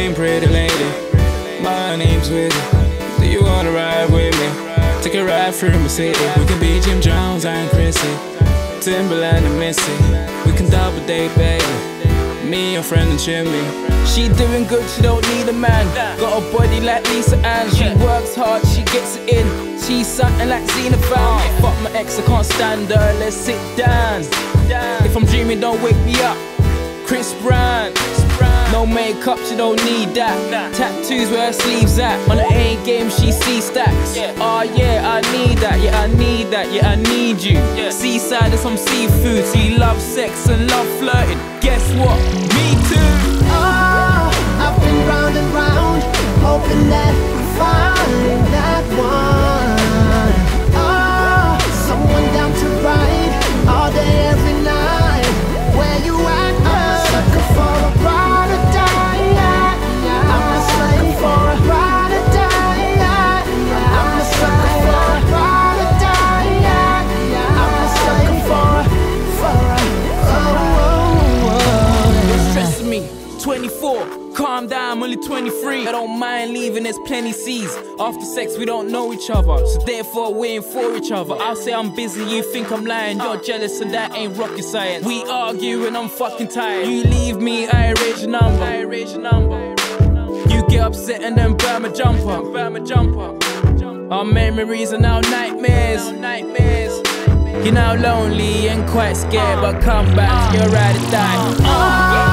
morning, pretty lady. My name's Wizzy. Do you wanna ride with me? Take a ride through my city. We can be Jim Jones and Chrissy. Timbaland and Missy. We can double date, baby. Me, your friend, and Jimmy. She doing good, she don't need a man. Got a body like Lisa Ann. She works hard, she gets it in. She's something like Zena Found. Oh, Fuck my ex, I can't stand her. Let's sit down. If I'm dreaming, don't wake me up. Chris Brown. No makeup, she don't need that. Tattoos where her sleeves at. On the A game, she sees stacks. Oh ah, yeah, I need that. Yeah, I need that. Yeah, I need you. Seaside and some seafood. She loves sex and love flirting. Guess what? Me too. Calm down, I'm only 23. I don't mind leaving, there's plenty C's. After sex, we don't know each other, so therefore we ain't for each other. I'll say I'm busy, you think I'm lying. You're jealous, and that ain't rocket science. We argue, and I'm fucking tired. You leave me, I erase your number. I erase your number. You get upset and then burn my jumper. Burn my jumper. Our memories are now nightmares. Nightmares. You're now lonely and quite scared, but come back, uh, you're ride or die. Oh,